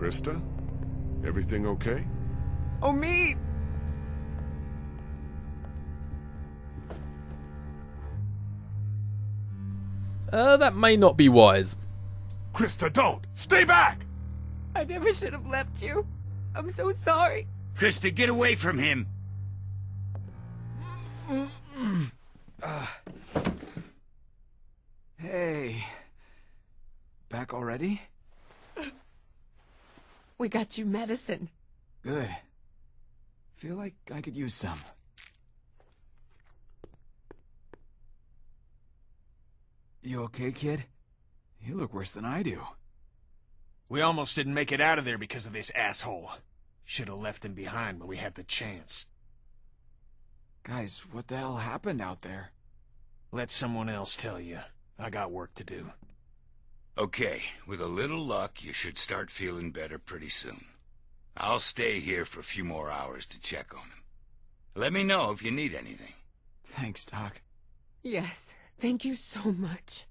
Christa? Everything okay? Oh, me! Uh, that may not be wise. Christa, don't! Stay back! I never should have left you. I'm so sorry. Christa, get away from him. Hey. Back already? We got you medicine. Good. Feel like I could use some. You okay, kid? You look worse than I do. We almost didn't make it out of there because of this asshole. Should have left him behind when we had the chance. Guys, what the hell happened out there? Let someone else tell you. I got work to do. Okay, with a little luck, you should start feeling better pretty soon. I'll stay here for a few more hours to check on him. Let me know if you need anything. Thanks, Doc. Yes, thank you so much.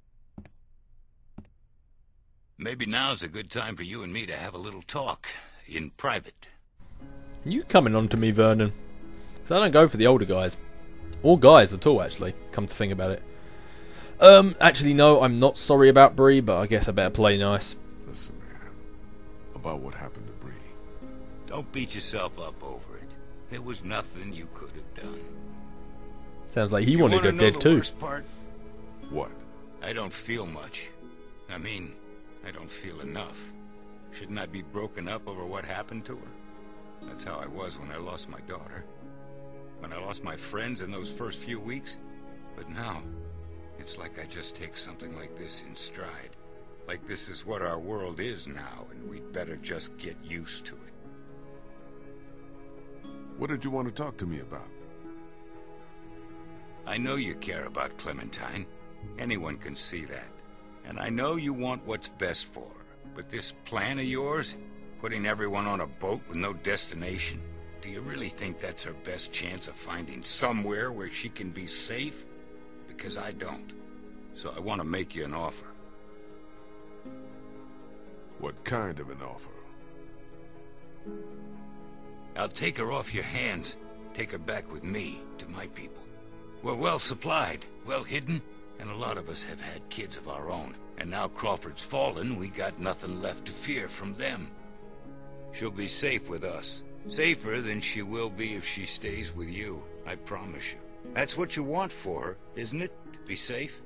Maybe now's a good time for you and me to have a little talk, in private. You coming on to me, Vernon? So I don't go for the older guys. Or guys at all, actually, come to think about it. Um, actually, no, I'm not sorry about Brie, but I guess I better play nice. Listen, man. About what happened to Brie. Don't beat yourself up over it. There was nothing you could have done. Sounds like he You wanted wanna her dead the too. worst part? What? I don't feel much. I mean, I don't feel enough. Shouldn't I be broken up over what happened to her? That's how I was when I lost my daughter. When I lost my friends in those first few weeks. But now, it's like I just take something like this in stride. Like this is what our world is now, and we'd better just get used to it. What did you want to talk to me about? I know you care about Clementine. Anyone can see that. And I know you want what's best for her. But this plan of yours, putting everyone on a boat with no destination, do you really think that's her best chance of finding somewhere where she can be safe? Because I don't. So I want to make you an offer. What kind of an offer? I'll take her off your hands, take her back with me to my people. We're well supplied, well hidden, and a lot of us have had kids of our own. And now Crawford's fallen, we got nothing left to fear from them. She'll be safe with us. Safer than she will be if she stays with you, I promise you. That's what you want for her, isn't it? To be safe?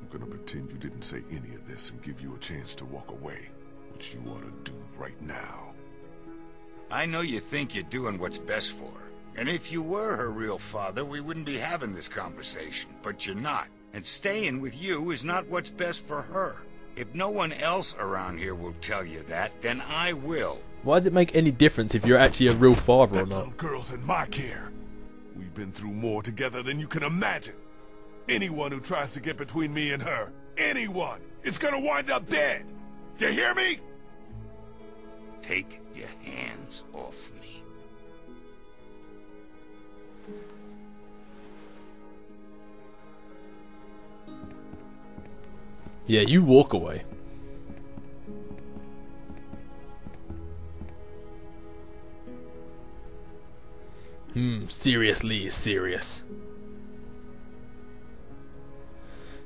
I'm gonna pretend you didn't say any of this and give you a chance to walk away, which you ought to do right now. I know you think you're doing what's best for her. And if you were her real father, we wouldn't be having this conversation. But you're not. And staying with you is not what's best for her. If no one else around here will tell you that, then I will. Why does it make any difference if you're actually a real father or not? little girl's in my care. We've been through more together than you can imagine. Anyone who tries to get between me and her, anyone, is gonna wind up dead. You hear me? Take your hands off me. Yeah, you walk away. Hmm, seriously serious.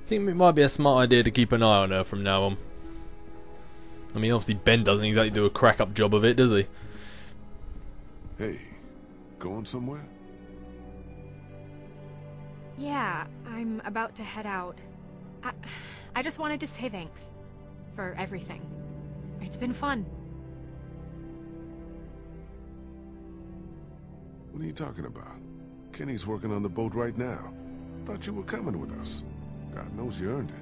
Think it might be a smart idea to keep an eye on her from now on. I mean, obviously Ben doesn't exactly do a crack-up job of it, does he? Hey, going somewhere? Yeah, I'm about to head out. I, I just wanted to say thanks for everything. It's been fun. What are you talking about? Kenny's working on the boat right now. Thought you were coming with us. God knows you earned it.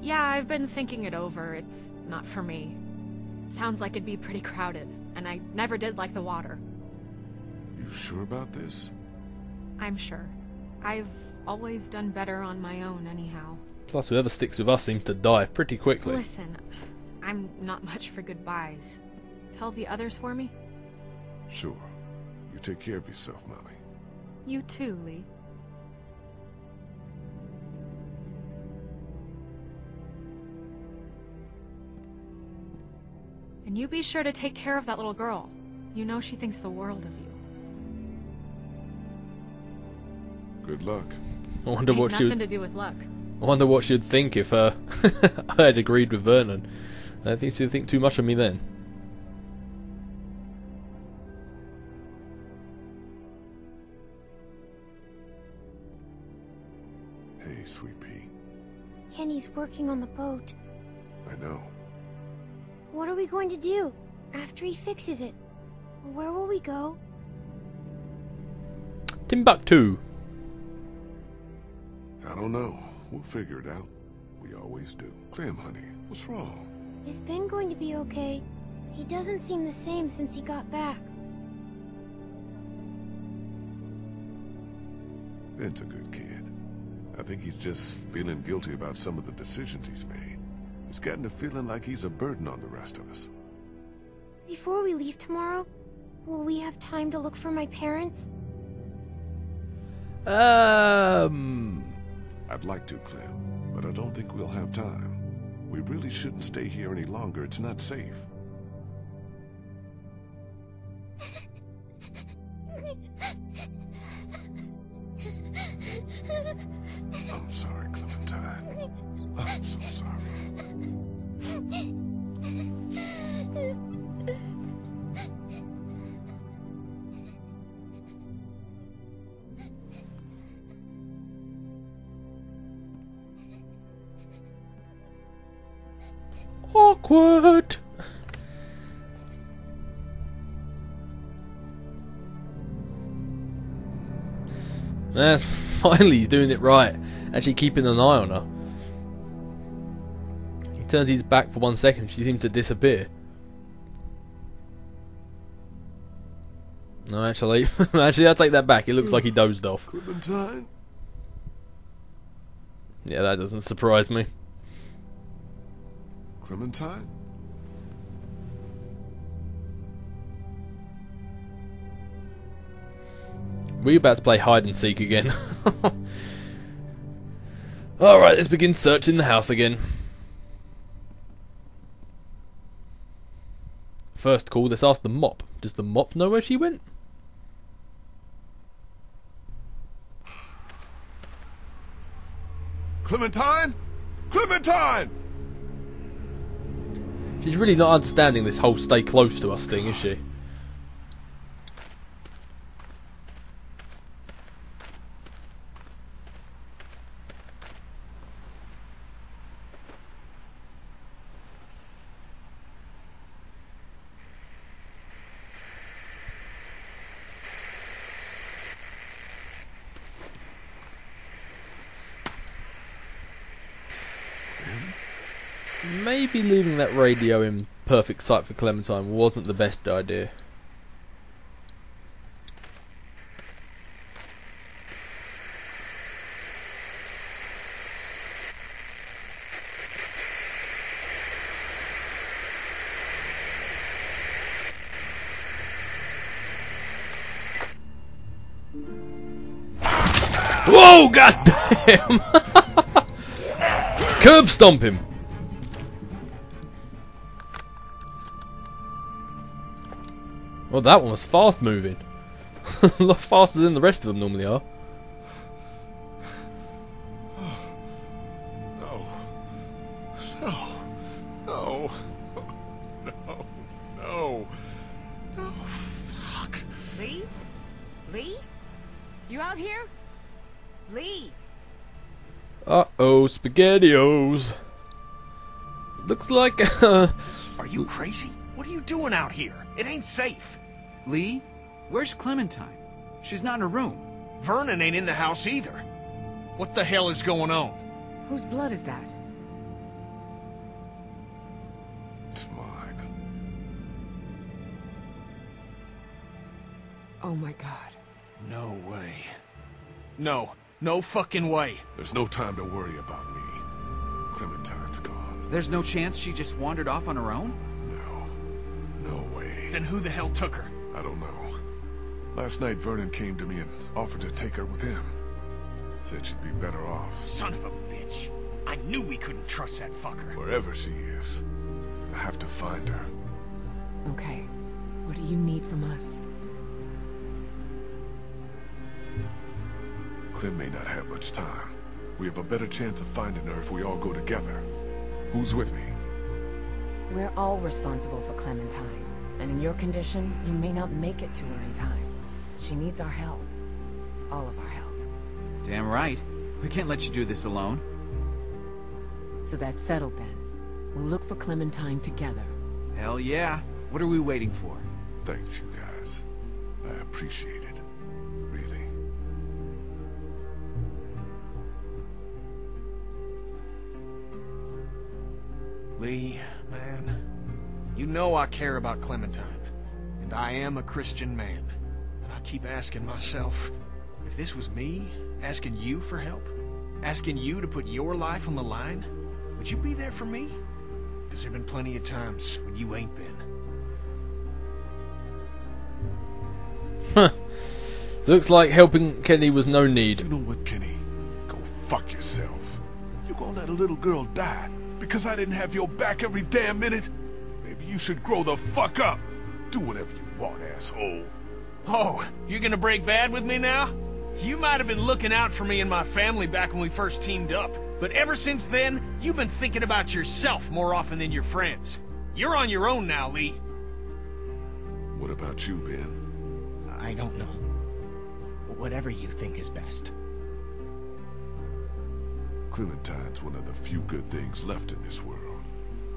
Yeah, I've been thinking it over. It's not for me. Sounds like it'd be pretty crowded, and I never did like the water. You sure about this? I'm sure. I've always done better on my own, anyhow. Plus, whoever sticks with us seems to die pretty quickly. Listen, I'm not much for goodbyes. Tell the others for me? Sure. You take care of yourself, Molly. You too, Lee. And you be sure to take care of that little girl. You know she thinks the world of you. Good luck. I wonder what she nothing would, to do with luck. I wonder what she'd think if uh, I had agreed with Vernon. I don't think she'd think too much of me then. Working on the boat. I know. What are we going to do after he fixes it? Where will we go? Timbuktu. I don't know. We'll figure it out. We always do. Clem, honey, what's wrong? Is Ben going to be okay? He doesn't seem the same since he got back. Ben's a good kid. I think he's just feeling guilty about some of the decisions he's made. He's getting a feeling like he's a burden on the rest of us. Before we leave tomorrow, will we have time to look for my parents? Um. I'd like to, Clem, but I don't think we'll have time. We really shouldn't stay here any longer. It's not safe. Awkward. That's finally he's doing it right. Actually keeping an eye on her. He turns his back for one second, she seems to disappear. No, actually, actually, I'll take that back. It looks like he dozed off. Clementine? Yeah, that doesn't surprise me. Clementine? We're about to play hide and seek again. Alright, let's begin searching the house again. First call, let's ask the mop. Does the mop know where she went? Clementine? Clementine! She's really not understanding this whole stay close to us thing, is she? Maybe leaving that radio in perfect sight for Clementine wasn't the best idea. Whoa, goddamn! Curb stomp him! Well, that one was fast moving. A lot faster than the rest of them normally are. No. No. No. No. No. No. Fuck. Lee? Lee? You out here? Lee? Uh oh, SpaghettiOs. Looks like uh, Are you crazy? What are you doing out here? It ain't safe. Lee? Where's Clementine? She's not in her room. Vernon ain't in the house either. What the hell is going on? Whose blood is that? It's mine. Oh my god. No way. No. No fucking way. There's no time to worry about me. Clementine's gone. There's no chance she just wandered off on her own? No. No way. Then who the hell took her? I don't know. Last night Vernon came to me and offered to take her with him. Said she'd be better off. Son of a bitch. I knew we couldn't trust that fucker. Wherever she is. I have to find her. Okay. What do you need from us? Clem may not have much time. We have a better chance of finding her if we all go together. Who's with me? We're all responsible for Clementine. And in your condition, you may not make it to her in time. She needs our help. All of our help. Damn right. We can't let you do this alone. So that's settled then. We'll look for Clementine together. Hell yeah. What are we waiting for? Thanks, you guys. I appreciate it. Really. Lee, man, you know I care about Clementine. And I am a Christian man. And I keep asking myself, if this was me, asking you for help, asking you to put your life on the line, would you be there for me? Because there have been plenty of times when you ain't been. Looks like helping Kenny was no need. You know what, Kenny? Go fuck yourself. You gonna let a little girl die because I didn't have your back every damn minute? Maybe you should grow the fuck up. Do whatever you want, asshole. Oh, you're gonna break bad with me now? You might have been looking out for me and my family back when we first teamed up, but ever since then, you've been thinking about yourself more often than your friends. You're on your own now, Lee. What about you, Ben? I don't know. Whatever you think is best. Clementine's one of the few good things left in this world.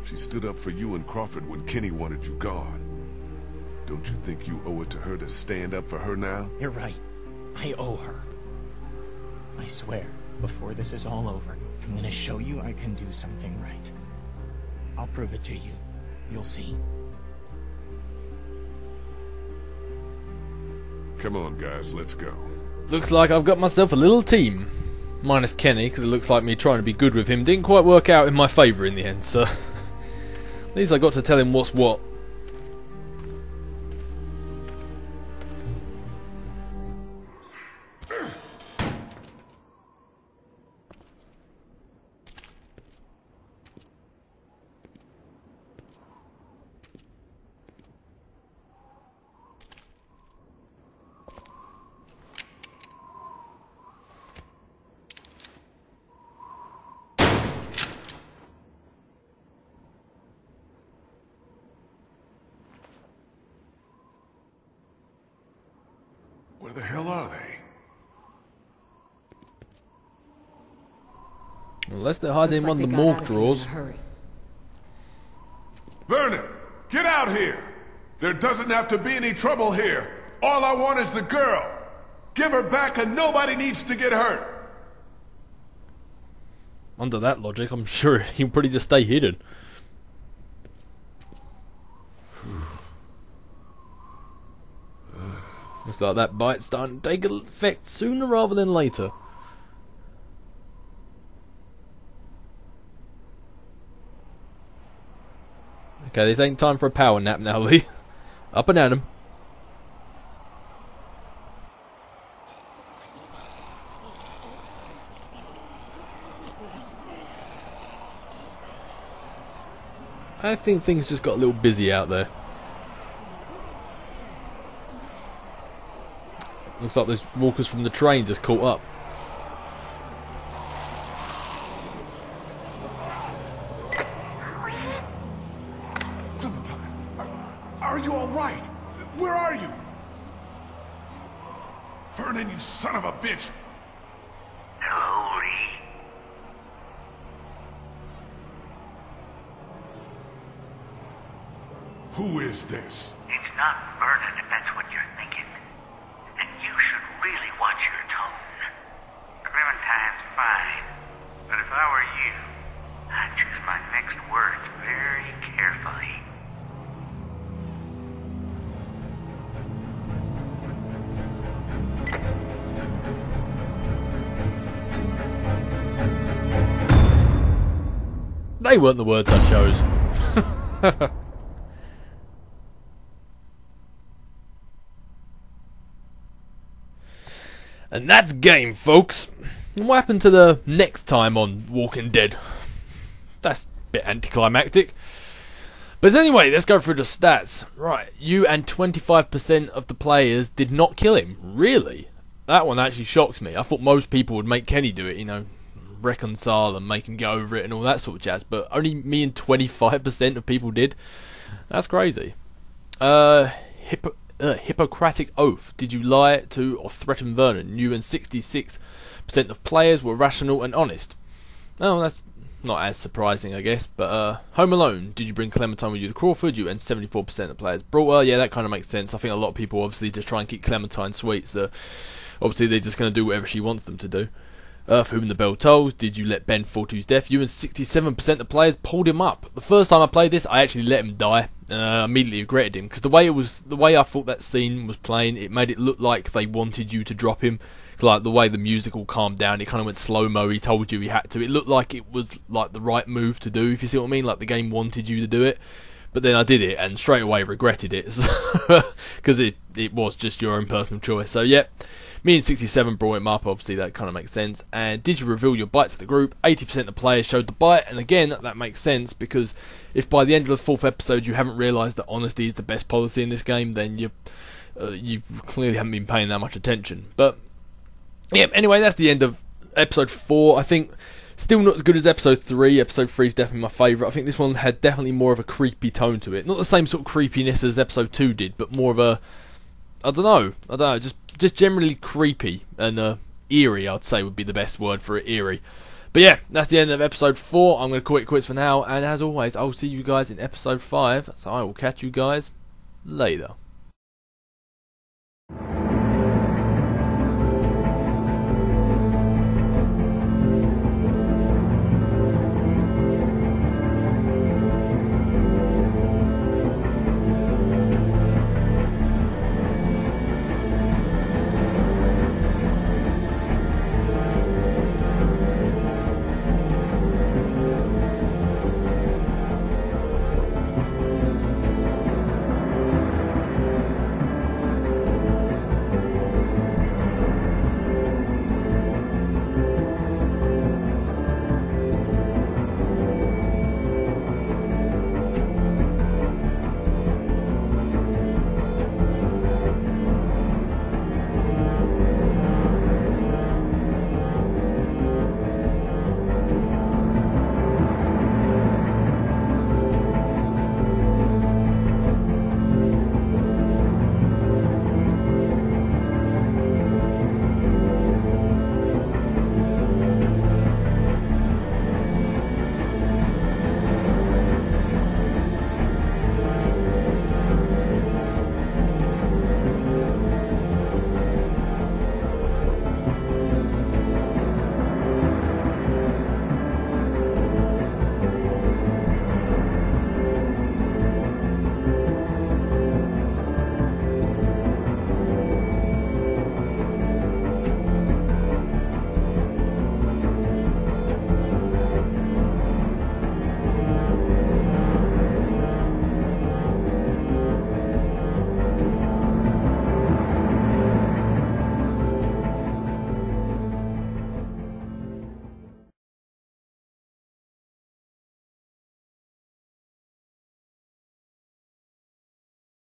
She stood up for you and Crawford when Kenny wanted you gone. Don't you think you owe it to her to stand up for her now? You're right. I owe her. I swear, before this is all over, I'm gonna show you I can do something right. I'll prove it to you. You'll see. Come on, guys, let's go. Looks like I've got myself a little team. Minus Kenny, because it looks like me trying to be good with him didn't quite work out in my favour in the end, so... At least I got to tell him what's what. Where the hell are they? Unless they're hiding in Looks like the they got morgue out of here in a drawers. Hurry. Vernon, get out here! There doesn't have to be any trouble here. All I want is the girl. Give her back and nobody needs to get hurt. Under that logic, I'm sure he'll probably just stay hidden. Looks like that bite's starting to take effect sooner rather than later. Okay, this ain't time for a power nap now, Lee. Up and at 'em. I think things just got a little busy out there. Looks like those walkers from the train just caught up. Clementine, are, are you all right? Where are you? Vernon, you son of a bitch! Hello, Lee. Who is this? It's not They weren't the words I chose. and that's game, folks. What happened to the next time on Walking Dead? That's a bit anticlimactic. But anyway, let's go through the stats. Right, you and 25% of the players did not kill him. Really? That one actually shocks me. I thought most people would make Kenny do it, you know, reconcile and make him get over it and all that sort of jazz. But only me and 25% of people did. That's crazy. Uh, Hippo- uh, Hippocratic Oath. Did you lie to or threaten Vernon? You and 66% of players were rational and honest. Oh, that's not as surprising, I guess. But uh, Home Alone. Did you bring Clementine with you to Crawford? You and 74% of players brought her. Yeah, that kind of makes sense. I think a lot of people obviously just try and keep Clementine sweet. So obviously they're just going to do whatever she wants them to do. For whom the bell tolls, did you let Ben fall to his death? You and 67% of players pulled him up. The first time I played this, I actually let him die. I immediately regretted him because the way it was, the way I thought that scene was playing, it made it look like they wanted you to drop him. Like the way the music all calmed down, it kind of went slow mo. He told you he had to. It looked like it was like the right move to do. If you see what I mean, like the game wanted you to do it. But then I did it and straight away regretted it because it it was just your own personal choice. So yeah, me and 67 brought him up. Obviously that kind of makes sense. And did you reveal your bite to the group? 80% of the players showed the bite, and again that makes sense because if by the end of the fourth episode you haven't realised that honesty is the best policy in this game, then you uh, you clearly haven't been paying that much attention. But yeah, anyway, that's the end of episode four. I think still not as good as episode three. Episode three is definitely my favourite. I think this one had definitely more of a creepy tone to it. Not the same sort of creepiness as episode two did, but more of a I don't know. I don't know. Just just generally creepy and uh, eerie. I'd say would be the best word for it. Eerie. But yeah, that's the end of episode four. I'm going to call it quits for now. And as always, I'll see you guys in episode five. So I will catch you guys later.